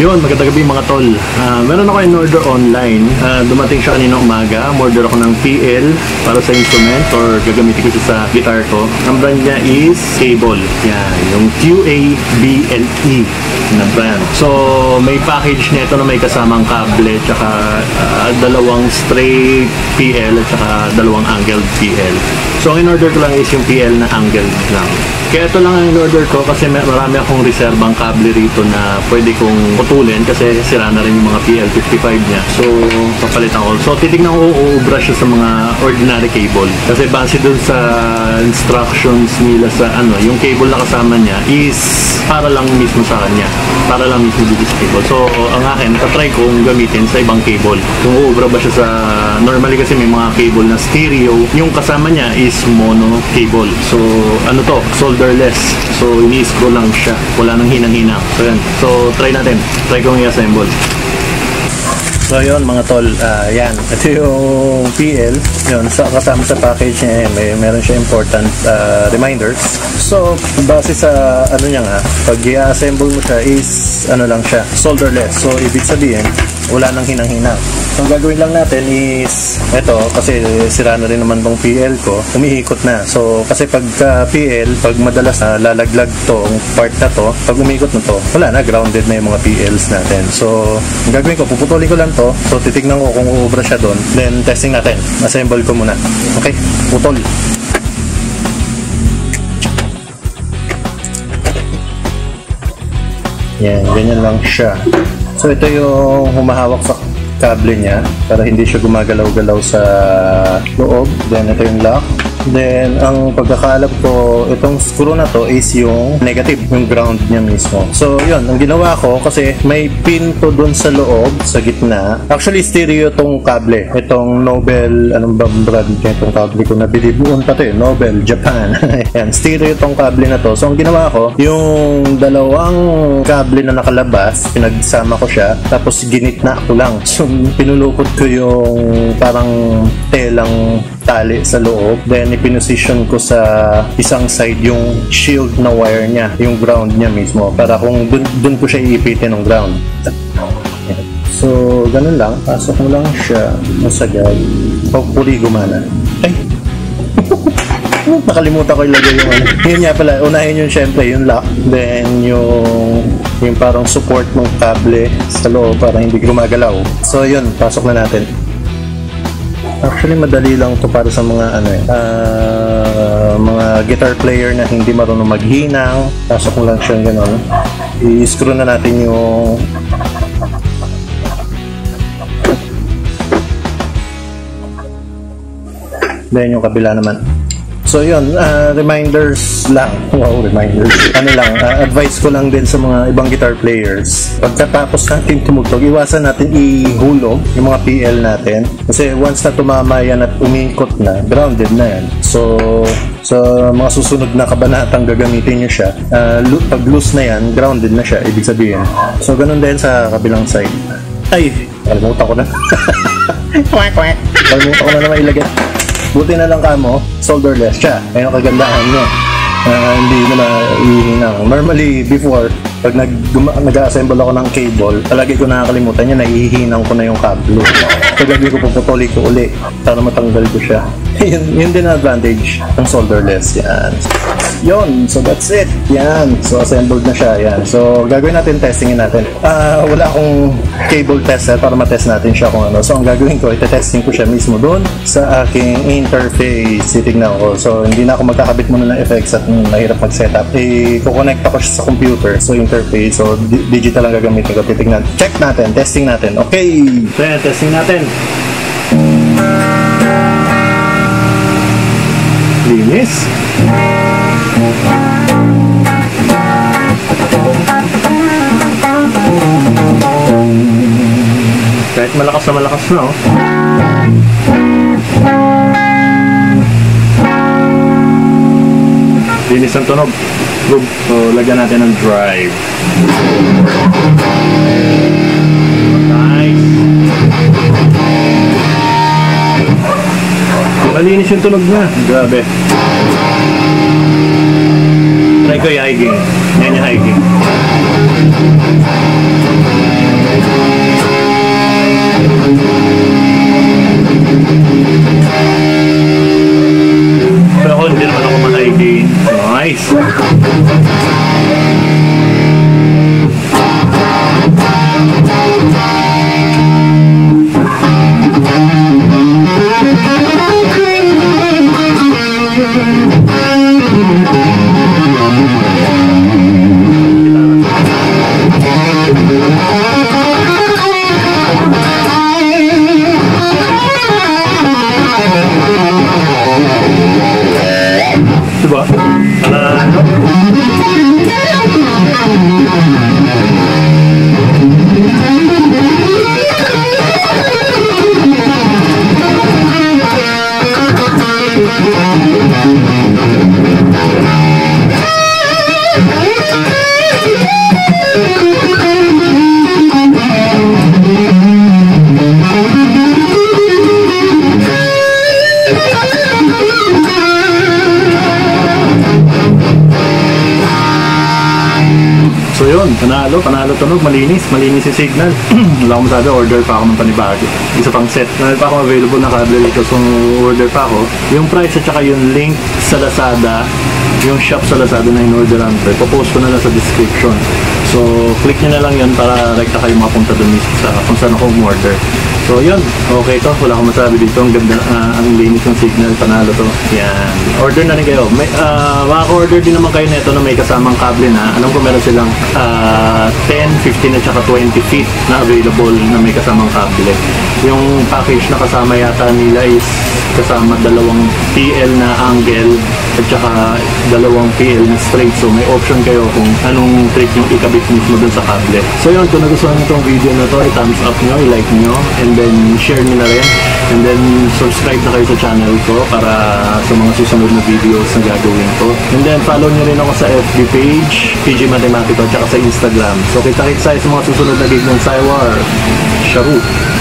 Yun, magandang gabi mga tol. Ah, meron ako in order online. Ah, dumating siya kanina umaga. Order ako ng PL para sa instrument or gagamitin ko siya sa guitar ko. Ang brand niya is Cable. Yan, yung QA-BLE na brand. So, may package nito na may kasamang kable tsaka ah, dalawang straight PL at saka dalawang angled PL. So, ang in-order ko lang is yung PL na angled lang. Kaya ito lang ang in-order ko kasi marami akong reserbang kable rito na pwede kong putulin kasi sira na rin yung mga PL55 niya. So, papalitan ko. So, titignan ko uubra siya sa mga ordinary cable. Kasi base dun sa instructions nila sa ano, yung cable na kasama niya is para lang mismo sa kanya. Para lang mismo dito sa cable. So, ang akin, tatry ko kung gamitin sa ibang cable. Kung uubra ba siya sa... Normally kasi may mga cable na stereo. Yung kasama niya is mono cable. So, ano to? Solderless. So, ini-screw lang siya. Wala nang hinang-hina. So, yan. So, try natin. Try kong i-assemble. So yun mga tol, ah, yan. Ito yung PL. Yun, sa, kasama sa package niya, yan, may meron siya important ah, reminders. So, base sa ano niya nga, pag i-assemble mo siya is ano lang siya, solderless. So, ibig sabihin, wala nang hinang-hinang. So, ang gagawin lang natin is, ito, kasi sira na rin naman tong PL ko, umiikot na. So, kasi pag ah, PL, pag madalas na lalaglag tong part na to, pag umikot na to, wala na, grounded na yung mga PLs natin. So, ang gagawin ko, puputulin ko lang to. So, titignan ko kung uubra siya doon. Then, testing natin. Assemble ko muna. Okay, putol. Yan, ganyan lang siya. So, ito yung humahawak sa kable niya para hindi siya gumagalaw-galaw sa loob. Then, ito yung lock. Then, ang pagkakaalam ko, itong screw na to is yung negative, yung ground niya mismo. So, yun, ang ginawa ko, kasi may pin to dun sa loob, sa gitna. Actually, stereo tong kable. Itong Nobel, anong ba brand niya itong kable ko nabili? Buon pa to eh, Nobel, Japan. Yan, stereo tong kable na to. So, ang ginawa ko, yung dalawang kable na nakalabas, pinagsama ko siya, tapos ginitna ko lang. So, pinulukot ko yung parang telang tali sa loob. Then, ipinosisyon ko sa isang side yung shield na wire niya, yung ground niya mismo, para kung dun, dun ko siya iipitin ng ground. So, ganun lang. Pasok mo lang siya, masagad. Hopefully, gumana. Ay! Nakalimutan ko ilagay yung ano. Yun nga pala, unahin yung syempre yung lock. Then, yung yung parang support ng kable sa loob para hindi gumagalaw. So, yun. Pasok na natin. Actually, madali lang to para sa mga ano eh, ah, mga guitar player na hindi marunong maghinang. Pasok mo lang siya gano'n. I-screw na natin yung Then yung kabila naman. So yun, ah, reminders lang. Wow, reminders. Ano lang, ah, advice ko lang din sa mga ibang guitar players. Pagkatapos natin tumugtog, iwasan natin ihulog yung mga PL natin. Kasi once na tumama yan at umikot na, grounded na yan. So, sa mga susunod na kabanatang gagamitin nyo siya, lo- pag loose na yan, grounded na siya, ibig sabihin. So, ganun din sa kabilang side. Ay, kalimutan ko na. Kalimutan ko na naman ilagay. Buti na lang kamo, solderless siya. Ayun ang kagandahan niya. Ah, hindi na maihinang. Normally, before, pag nag nag-assemble ako ng cable, palagi ko nakakalimutan niya, naihihinang ko na yung kable. So, gagawin ko, puputuli ko uli para matanggal ko siya. yun, yun din ang advantage ng solderless. Yan. Yun. So, that's it. Yan. So, assembled na siya. Yan. So, gagawin natin, testingin natin. Ah, wala akong cable tester para matest natin siya kung ano. So, ang gagawin ko, ite-testing ko siya mismo doon sa aking interface. Titignan ko. So, hindi na ako magkakabit muna ng effects at mm, mahirap mag-setup. Eh, kukonect ako siya sa computer. So, interface. So, di- digital lang gagamitin ko. Titignan. Check natin. Testing natin. Okay. So, yan. Testing natin. Linis. Oh. Linis ang tunog. Good. So, lagyan natin ng drive. Nice. Malinis yung tunog niya. Grabe. Try ko yung hiking. Yan yung hiking. nice. What? Thank you. Panalo, panalo tunog, malinis, malinis yung signal. Wala akong masabi, order pa ako ng panibago. Isa pang set. Meron pa ako available na cable dito, so order pa ako. Yung price at saka yung link sa Lazada, yung shop sa Lazada na in-orderan ko, ipopost ko na lang sa description. So, click nyo na lang yun para rekta kayo makapunta dun sa kung saan ako umorder. So, yun. Okay to. Wala akong masabi dito. Ang ganda, ah, ang linis ng signal. Panalo to. Yan. Order na rin kayo. May, ah, makaka-order din naman kayo nito na may kasamang kable na. Alam ko meron silang ah, 10, 15 at saka 20 feet na available na may kasamang kable. Yung package na kasama yata nila is kasama dalawang PL na angle at saka dalawang PL na straight. So may option kayo kung anong trick yung ikabit mismo dun sa kable. So yun, kung nagustuhan nyo itong video na to, i-thumbs up nyo, i-like nyo, and then share nyo na rin. And then subscribe na kayo sa channel ko para sa mga susunod na videos na gagawin ko. And then follow nyo rin ako sa FB page, PG Mathematico, at saka sa Instagram. So kita-kita tayo sa mga susunod na video ng Saiwar. Sharu!